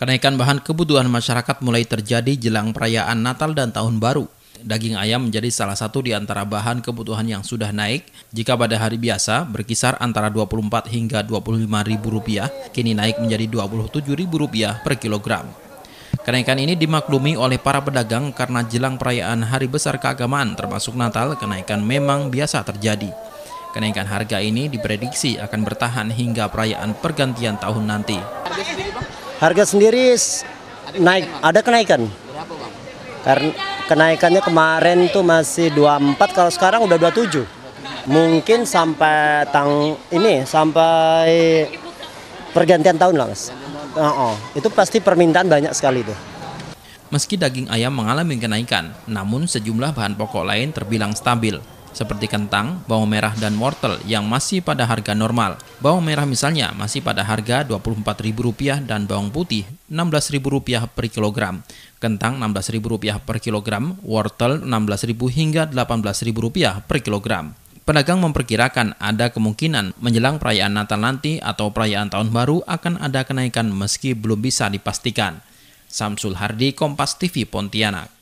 Kenaikan bahan kebutuhan masyarakat mulai terjadi jelang perayaan Natal dan Tahun Baru. Daging ayam menjadi salah satu di antara bahan kebutuhan yang sudah naik. Jika pada hari biasa berkisar antara 24 hingga 25 ribu rupiah, kini naik menjadi 27 ribu rupiah per kilogram. Kenaikan ini dimaklumi oleh para pedagang karena jelang perayaan hari besar keagamaan termasuk Natal, kenaikan memang biasa terjadi. Kenaikan harga ini diprediksi akan bertahan hingga perayaan pergantian tahun nanti. Harga sendiri naik, ada kenaikan. Karena kenaikannya kemarin tuh masih 24, kalau sekarang udah 27. Mungkin sampai tang ini sampai pergantian tahun lah, Mas. Oh, oh. Itu pasti permintaan banyak sekali tuh. Meski daging ayam mengalami kenaikan, namun sejumlah bahan pokok lain terbilang stabil seperti kentang, bawang merah, dan wortel yang masih pada harga normal. Bawang merah misalnya masih pada harga Rp24.000 dan bawang putih Rp16.000 per kilogram. Kentang Rp16.000 per kilogram, wortel Rp16.000 hingga Rp18.000 per kilogram. Pedagang memperkirakan ada kemungkinan menjelang perayaan Natal nanti atau perayaan Tahun Baru akan ada kenaikan meski belum bisa dipastikan. Samsul Hardi, Kompas TV, Pontianak.